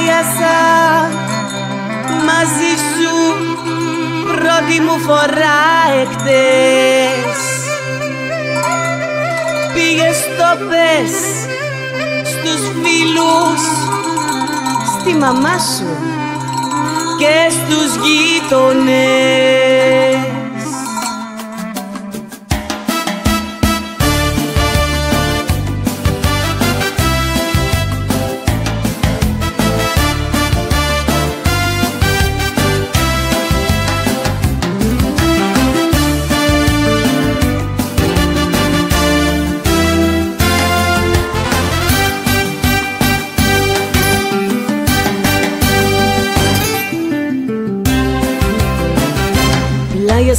πλάγιασα μαζί σου πρώτη μου φορά εκτές Πήγες το πες στους φίλους στη μαμά σου και στους γείτονες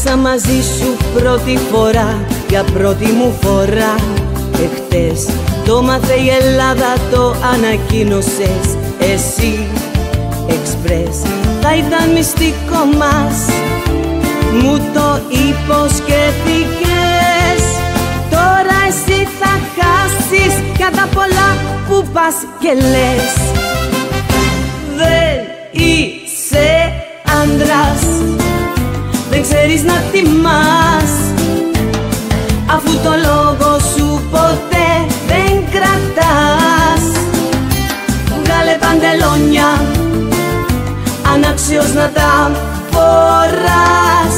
Πλάγιασα μαζί σου πρώτη φορά Για πρώτη μου φορά. Εχθές το μάθε η Ελλάδα Το ανακοίνωσες εσύ. Εξπρές Θα ήταν μυστικό μας. Μου το υποσχεθήκες Τώρα εσύ θα χάσεις. Για τα πολλά που πας και λες Αναξιός να τα φοράς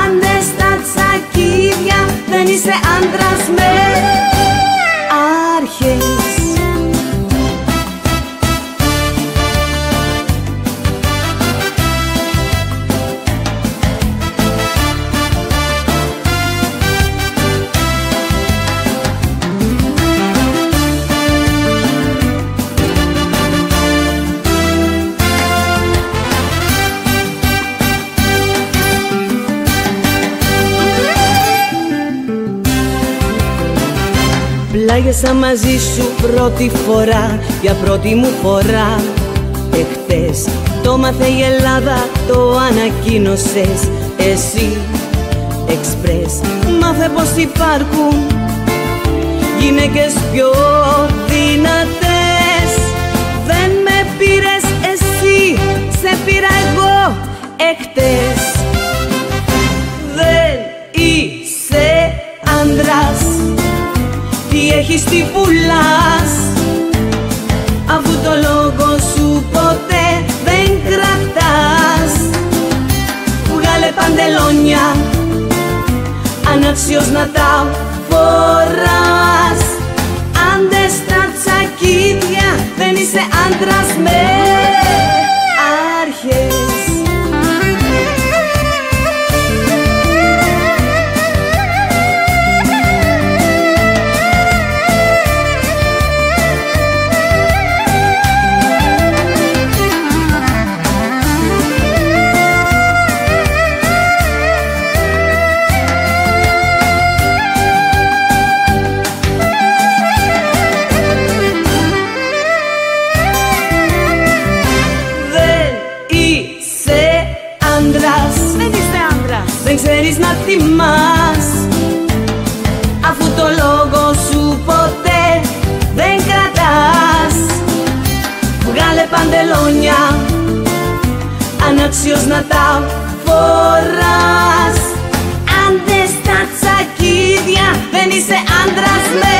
Άντε στα τσακίδια Δεν είσαι άντρας με Πλάγιασα μαζί σου πρώτη φορά Για πρώτη μου φορά. Εχθές το μάθε η Ελλάδα Το ανακοίνωσες εσύ. Εξπρές Μάθε πως υπάρχουν Γυναίκες πιο δυνατές τι έχεις τι πουλάς. Αφού το λόγο σου ποτέ δεν κρατάς. Βγάλε παντελόνια Αναξιός να τα φοράς. Άντε στα τσακίδια Δεν είσαι άντρας με Δεν ξέρεις να τιμάς Αφού το λόγο σου ποτέ δεν κρατάς. Βγάλε παντελόνια Αναξιός να τα φοράς. Άντε στα τσακίδια Δεν είσαι άντρας με.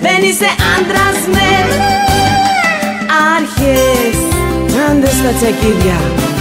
Δεν είσαι άντρας με. Άρχες. Άντε στα τσακίδια